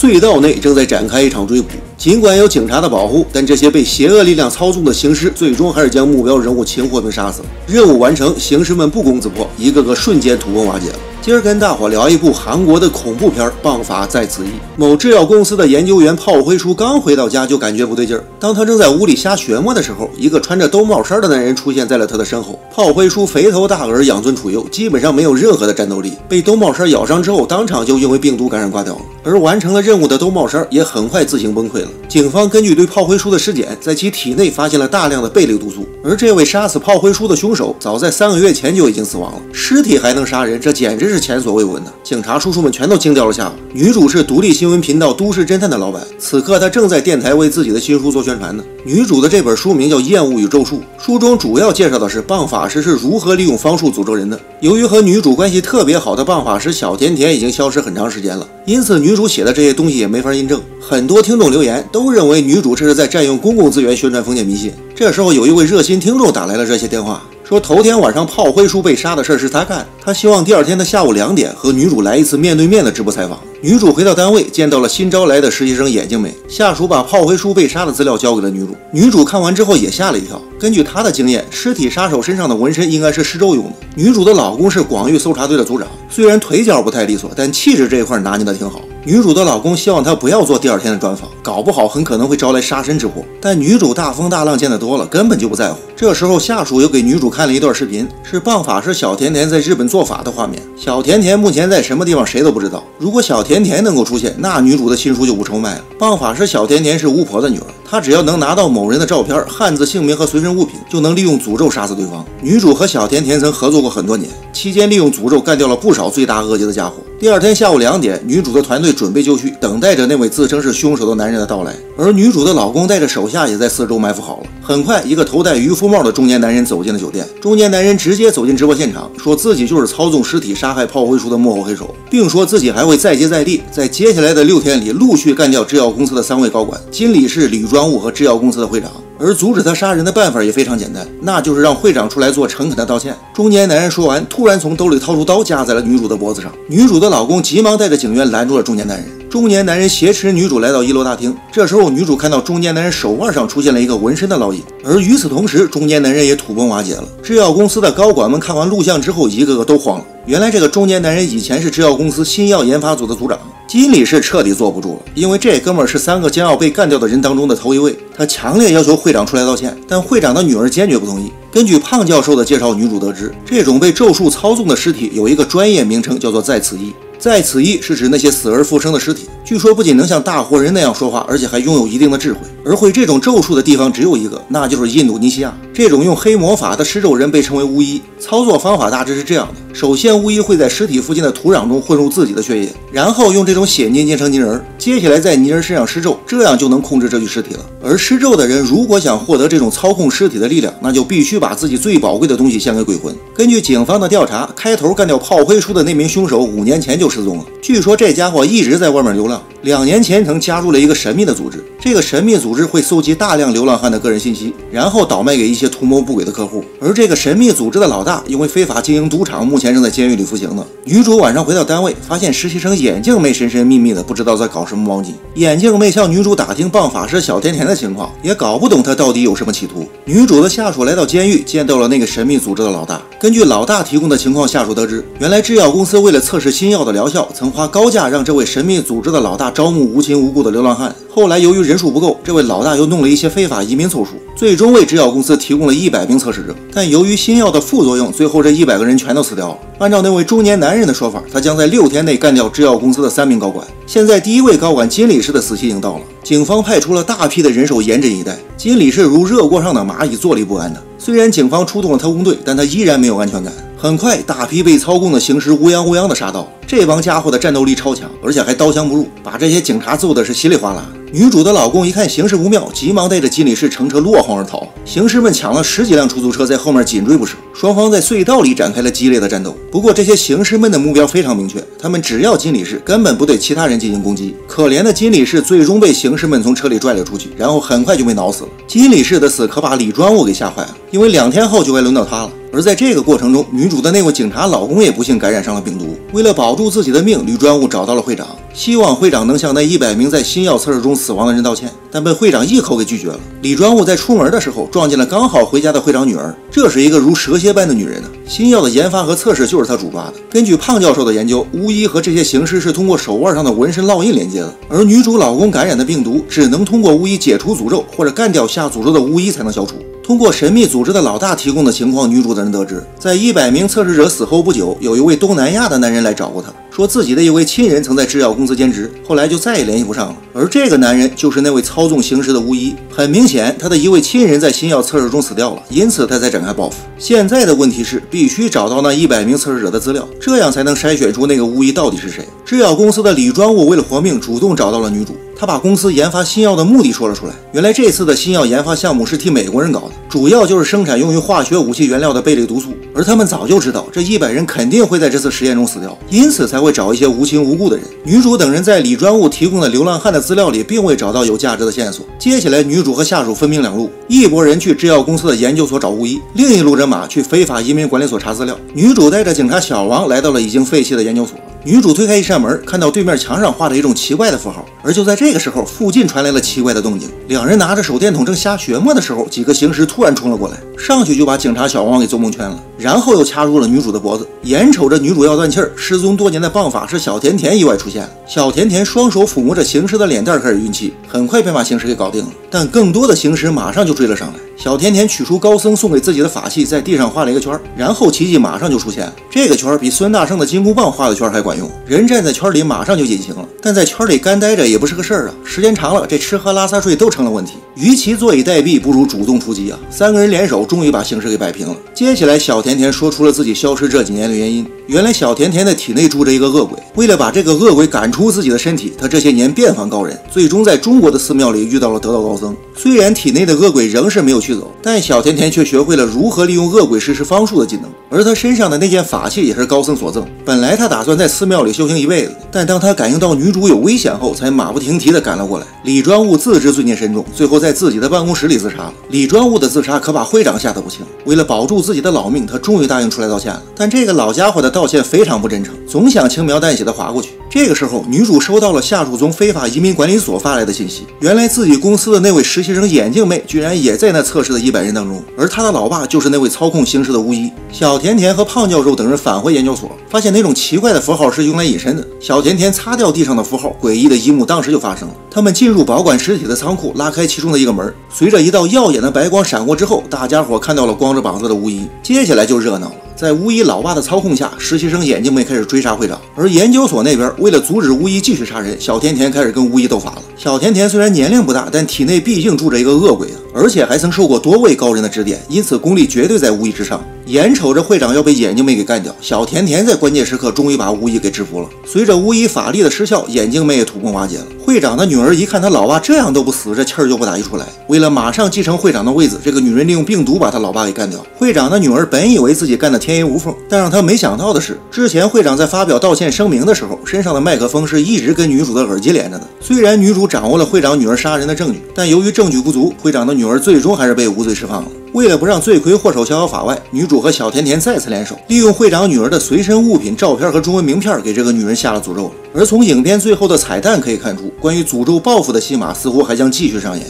隧道内正在展开一场追捕。尽管有警察的保护，但这些被邪恶力量操纵的行尸最终还是将目标人物擒获并杀死。任务完成，行尸们不攻自破，一个个瞬间土崩瓦解了。今儿跟大伙聊一部韩国的恐怖片《棒法在此意》。某制药公司的研究员炮灰叔刚回到家就感觉不对劲儿。当他正在屋里瞎学摸的时候，一个穿着兜帽衫的男人出现在了他的身后。炮灰叔肥头大耳、养尊处优，基本上没有任何的战斗力。被兜帽衫咬伤之后，当场就因为病毒感染挂掉了。而完成了任务的兜帽衫也很快自行崩溃了。警方根据对炮灰叔的尸检，在其体内发现了大量的贝类毒素。而这位杀死炮灰叔的凶手，早在三个月前就已经死亡了。尸体还能杀人，这简直真是前所未闻的。警察叔叔们全都惊掉了下巴。女主是独立新闻频道《都市侦探》的老板，此刻她正在电台为自己的新书做宣传呢。女主的这本书名叫《厌恶与咒术》，书中主要介绍的是棒法师是如何利用方术诅咒人的。由于和女主关系特别好的棒法师小甜甜已经消失很长时间了，因此女主写的这些东西也没法印证。很多听众留言都认为女主这是在占用公共资源宣传封建迷信。这时候有一位热心听众打来了热线电话。说头天晚上炮灰叔被杀的事儿是他干，他希望第二天的下午两点和女主来一次面对面的直播采访。女主回到单位，见到了新招来的实习生眼镜妹。下属把炮灰叔被杀的资料交给了女主。女主看完之后也吓了一跳。根据她的经验，尸体杀手身上的纹身应该是施咒用的。女主的老公是广域搜查队的组长，虽然腿脚不太利索，但气质这一块拿捏的挺好。女主的老公希望她不要做第二天的专访，搞不好很可能会招来杀身之祸。但女主大风大浪见得多了，根本就不在乎。这时候下属又给女主看了一段视频，是棒法师小甜甜在日本做法的画面。小甜甜目前在什么地方，谁都不知道。如果小甜甜能够出现，那女主的新书就不愁卖了。棒法师小甜甜是巫婆的女儿，她只要能拿到某人的照片、汉字姓名和随身物品，就能利用诅咒杀死对方。女主和小甜甜曾合作过很多年，期间利用诅咒干掉了不少罪大恶极的家伙。第二天下午两点，女主的团队准备就绪，等待着那位自称是凶手的男人的到来。而女主的老公带着手下也在四周埋伏好了。很快，一个头戴渔夫帽的中年男人走进了酒店。中年男人直接走进直播现场，说自己就是操纵尸体杀害炮灰叔的幕后黑手，并说自己还会再接再厉，在接下来的六天里陆续干掉制药公司的三位高管、金理事李庄务和制药公司的会长。而阻止他杀人的办法也非常简单，那就是让会长出来做诚恳的道歉。中年男人说完，突然从兜里掏出刀架在了女主的脖子上。女主的老公急忙带着警员拦住了中年男人。中年男人挟持女主来到一楼大厅。这时候，女主看到中年男人手腕上出现了一个纹身的烙印。而与此同时，中年男人也土崩瓦解了。制药公司的高管们看完录像之后，一个个都慌了。原来这个中年男人以前是制药公司新药研发组的组长。金理是彻底坐不住了，因为这哥们儿是三个将要被干掉的人当中的头一位。他强烈要求会长出来道歉，但会长的女儿坚决不同意。根据胖教授的介绍，女主得知这种被咒术操纵的尸体有一个专业名称，叫做在此意。在此意是指那些死而复生的尸体。据说不仅能像大活人那样说话，而且还拥有一定的智慧。而会这种咒术的地方只有一个，那就是印度尼西亚。这种用黑魔法的施咒人被称为巫医。操作方法大致是这样的：首先，巫医会在尸体附近的土壤中混入自己的血液，然后用这种血捏捏成泥人，接下来在泥人身上施咒，这样就能控制这具尸体了。而施咒的人如果想获得这种操控尸体的力量，那就必须把自己最宝贵的东西献给鬼魂。根据警方的调查，开头干掉炮灰叔的那名凶手五年前就失踪了，据说这家伙一直在外面流浪。两年前曾加入了一个神秘的组织，这个神秘组织会搜集大量流浪汉的个人信息，然后倒卖给一些图谋不轨的客户。而这个神秘组织的老大因为非法经营赌场，目前正在监狱里服刑呢。女主晚上回到单位，发现实习生眼镜妹神神秘秘的，不知道在搞什么猫腻。眼镜妹向女主打听棒法师小甜甜的情况，也搞不懂她到底有什么企图。女主的下属来到监狱，见到了那个神秘组织的老大。根据老大提供的情况，下属得知，原来制药公司为了测试新药的疗效，曾花高价让这位神秘组织的老大招募无亲无故的流浪汉。后来由于人数不够，这位老大又弄了一些非法移民凑数，最终为制药公司提供了一百名测试者。但由于新药的副作用，最后这一百个人全都死掉了。按照那位中年男人的说法，他将在六天内干掉制药公司的三名高管。现在第一位高管金理事的死期已经到了，警方派出了大批的人手严阵以待。金理事如热锅上的蚂蚁，坐立不安的。虽然警方出动了特工队，但他依然没有安全感。很快，大批被操控的行尸乌泱乌泱的杀到，这帮家伙的战斗力超强，而且还刀枪不入，把这些警察揍的是稀里哗啦。女主的老公一看形势不妙，急忙带着金理事乘车落荒而逃。行尸们抢了十几辆出租车，在后面紧追不舍。双方在隧道里展开了激烈的战斗。不过，这些行尸们的目标非常明确，他们只要金理事，根本不对其他人进行攻击。可怜的金理事最终被行尸们从车里拽了出去，然后很快就被挠死了。金理事的死可把李专务给吓坏了，因为两天后就该轮到他了。而在这个过程中，女主的那位警察老公也不幸感染上了病毒。为了保住自己的命，吕专务找到了会长，希望会长能向那一百名在新药测试中死亡的人道歉，但被会长一口给拒绝了。李专务在出门的时候撞见了刚好回家的会长女儿，这是一个如蛇蝎般的女人呢。新药的研发和测试就是他主抓的。根据胖教授的研究，巫医和这些行尸是通过手腕上的纹身烙印连接的，而女主老公感染的病毒只能通过巫医解除诅咒或者干掉下诅咒的巫医才能消除。通过神秘组织的老大提供的情况，女主等人得知，在一百名测试者死后不久，有一位东南亚的男人来找过她，说自己的一位亲人曾在制药公司兼职，后来就再也联系不上了。而这个男人就是那位操纵形势的巫医。很明显，他的一位亲人在新药测试中死掉了，因此他才展开报复。现在的问题是，必须找到那一百名测试者的资料，这样才能筛选出那个巫医到底是谁。制药公司的李专务为了活命，主动找到了女主。他把公司研发新药的目的说了出来。原来这次的新药研发项目是替美国人搞的，主要就是生产用于化学武器原料的贝类毒素。而他们早就知道这一百人肯定会在这次实验中死掉，因此才会找一些无亲无故的人。女主等人在李专务提供的流浪汉的资料里，并未找到有价值的线索。接下来，女主和下属分兵两路：一拨人去制药公司的研究所找巫医，另一路人马去非法移民管理所查资料。女主带着警察小王来到了已经废弃的研究所。女主推开一扇门，看到对面墙上画着一种奇怪的符号。而就在这个时候，附近传来了奇怪的动静。两人拿着手电筒正瞎学摸的时候，几个行尸突然冲了过来，上去就把警察小王给做蒙圈了，然后又掐住了女主的脖子。眼瞅着女主要断气儿，失踪多年的棒法师小甜甜意外出现了。小甜甜双手抚摸着行尸的脸蛋，开始运气，很快便把行尸给搞定了。但更多的行尸马上就追了上来。小甜甜取出高僧送给自己的法器，在地上画了一个圈，然后奇迹马上就出现。这个圈比孙大圣的金箍棒画的圈还管用，人站在圈里马上就隐形了。但在圈里干待着也不是个事儿啊，时间长了，这吃喝拉撒睡都成了问题。与其坐以待毙，不如主动出击啊！三个人联手，终于把形势给摆平了。接下来，小甜甜说出了自己消失这几年的原因。原来，小甜甜的体内住着一个恶鬼，为了把这个恶鬼赶出自己的身体，她这些年遍访高人，最终在中国的寺庙里遇到了得道高僧。虽然体内的恶鬼仍是没有驱走，但小甜甜却学会了如何利用恶鬼实施方术的技能。而她身上的那件法器也是高僧所赠。本来她打算在寺庙里修行一辈子，但当她感应到女主有危险后，才马不停蹄地赶了过来。李专务自知罪孽深重，最后在自己的办公室里自杀了。李专务的自杀可把会长吓得不轻。为了保住自己的老命，他终于答应出来道歉了。但这个老家伙的道歉非常不真诚，总想轻描淡写的划过去。这个时候，女主收到了下属从非法移民管理所发来的信息。原来自己公司的那位实习生眼镜妹，居然也在那测试的一百人当中。而她的老爸就是那位操控形势的巫医。小甜甜和胖教授等人返回研究所，发现那种奇怪的符号是用来隐身的。小甜甜擦掉地上的符号，诡异的一幕当时就发生了。他们进入保管尸体的仓库，拉开其中的一个门，随着一道耀眼的白光闪过之后，大家伙看到了光着膀子的巫医。接下来就热闹了。在巫医老爸的操控下，实习生眼镜妹开始追杀会长。而研究所那边，为了阻止巫医继续杀人，小甜甜开始跟巫医斗法了。小甜甜虽然年龄不大，但体内毕竟住着一个恶鬼，而且还曾受过多位高人的指点，因此功力绝对在巫医之上。眼瞅着会长要被眼镜妹给干掉，小甜甜在关键时刻终于把巫医给制服了。随着巫医法力的失效，眼镜妹也土崩瓦解了。会长的女儿一看他老爸这样都不死，这气儿就不打一处来。为了马上继承会长的位子，这个女人利用病毒把他老爸给干掉。会长的女儿本以为自己干的天衣无缝，但让她没想到的是，之前会长在发表道歉声明的时候，身上的麦克风是一直跟女主的耳机连着的。虽然女主掌握了会长女儿杀人的证据，但由于证据不足，会长的女儿最终还是被无罪释放了。为了不让罪魁祸首逍遥法外，女主和小甜甜再次联手，利用会长女儿的随身物品、照片和中文名片，给这个女人下了诅咒。而从影片最后的彩蛋可以看出，关于诅咒报复的戏码似乎还将继续上演。